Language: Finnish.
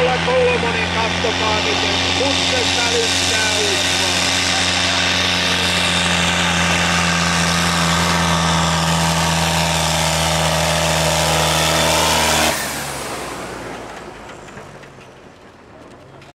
Simola Kolmonen, katsokaa miten putkesta välyttää